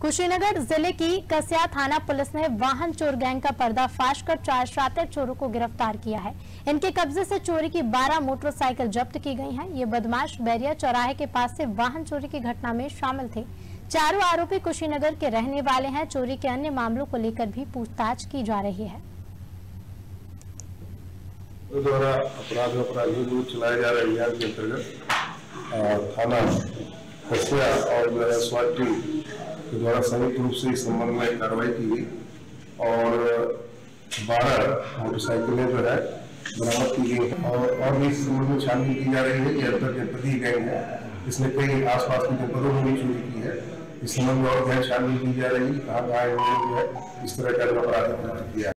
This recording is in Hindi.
कुशीनगर ज़िले की कसिया थाना पुलिस ने वाहन चोर गैंग का पर्दाफाश कर चार शातिर चोरों को गिरफ़्तार किया है। इनके कब्जे से चोरी की 12 मोटरसाइकिल जब्त की गई हैं। ये बदमाश बैरिया चौराहे के पास से वाहन चोरी की घटना में शामिल थे। चारों आरोपी कुशीनगर के रहने वाले हैं। चोरी के अन्य मामलों को लेकर भी पूछताछ की जा रही है। थाना और स्वाट टीम के द्वारा संयुक्त रूप से इस संबंध में कार्रवाई की गई। और बारह मोटरसाइकिलें जो है, बरामद की गई और और भी इस संबंध में छानबीन की जा रही है कि अंतर जनपदी गैंग है। इसने कई आस पास के जनपदों में भी चोरी की है। इस संबंध में और गहन छानबीन की जा रही है। कहाँ है, इस तरह का अपराध किया